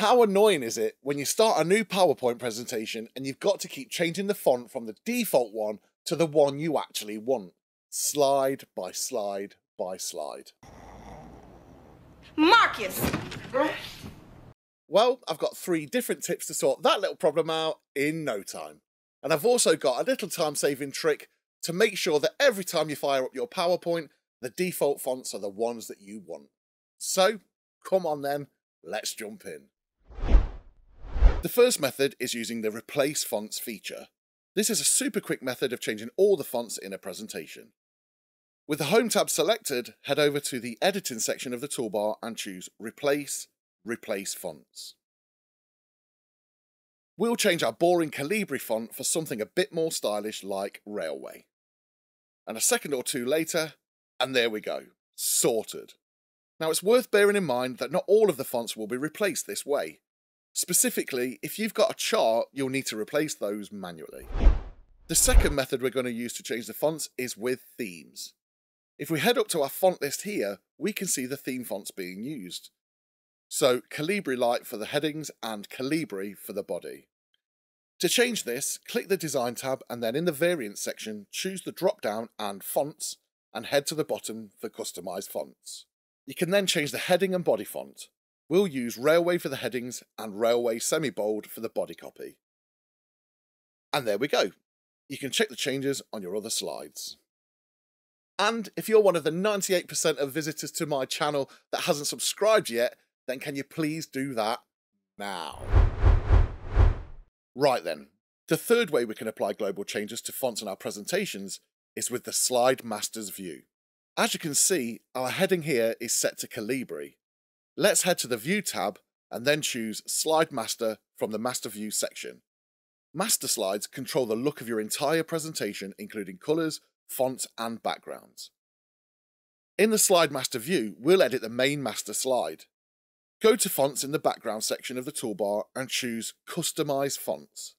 How annoying is it when you start a new PowerPoint presentation and you've got to keep changing the font from the default one to the one you actually want, slide by slide by slide? Marcus! Well, I've got three different tips to sort that little problem out in no time. And I've also got a little time saving trick to make sure that every time you fire up your PowerPoint, the default fonts are the ones that you want. So, come on then, let's jump in. The first method is using the Replace Fonts feature. This is a super quick method of changing all the fonts in a presentation. With the Home tab selected, head over to the Editing section of the toolbar and choose Replace, Replace Fonts. We'll change our boring Calibri font for something a bit more stylish like Raleway. And a second or two later, and there we go, sorted. Now it's worth bearing in mind that not all of the fonts will be replaced this way. Specifically, if you've got a chart, you'll need to replace those manually. The second method we're going to use to change the fonts is with themes. If we head up to our font list here, we can see the theme fonts being used. So Calibri Light for the headings and Calibri for the body. To change this, click the Design tab and then in the Variants section, choose the drop down and Fonts and head to the bottom for Customize Fonts. You can then change the heading and body font. We'll use Raleway for the headings and Raleway semi-bold for the body copy. And there we go. You can check the changes on your other slides. And if you're one of the 98% of visitors to my channel that hasn't subscribed yet, then can you please do that now? Right then, the third way we can apply global changes to fonts in our presentations is with the Slide Masters view. As you can see, our heading here is set to Calibri. Let's head to the View tab and then choose Slide Master from the Master View section. Master slides control the look of your entire presentation, including colours, fonts, and backgrounds. In the Slide Master view, we'll edit the main master slide. Go to Fonts in the background section of the toolbar and choose Customize Fonts.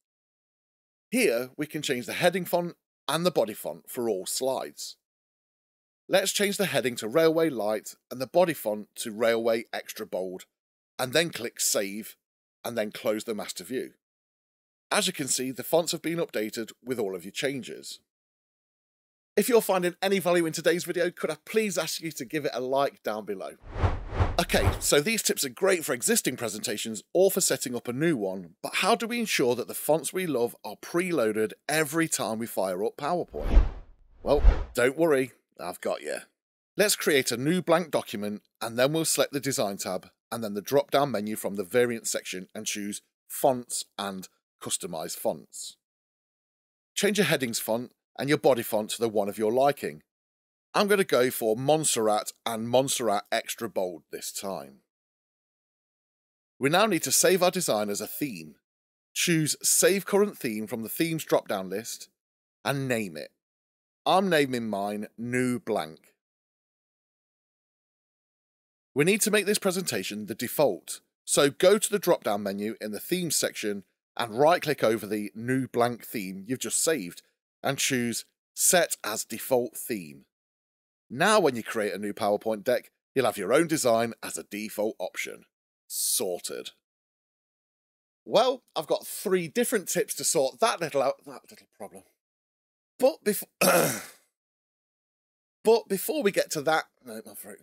Here, we can change the heading font and the body font for all slides. Let's change the heading to Raleway Light and the body font to Raleway Extra Bold, and then click Save, and then close the master view. As you can see, the fonts have been updated with all of your changes. If you're finding any value in today's video, could I please ask you to give it a like down below. Okay, so these tips are great for existing presentations or for setting up a new one, but how do we ensure that the fonts we love are preloaded every time we fire up PowerPoint? Well, don't worry, I've got you. Let's create a new blank document and then we'll select the Design tab and then the drop down menu from the Variant section and choose Fonts and Customize Fonts. Change your headings font and your body font to the one of your liking. I'm going to go for Montserrat and Montserrat Extra Bold this time. We now need to save our design as a theme. Choose Save Current Theme from the Themes drop down list and name it. I'm naming mine New Blank. We need to make this presentation the default, so go to the drop down menu in the Themes section and right click over the New Blank theme you've just saved and choose Set as Default Theme. Now when you create a new PowerPoint deck, you'll have your own design as a default option. Sorted. Well, I've got three different tips to sort that little out that little problem. But before but before we get to that, no, my throat.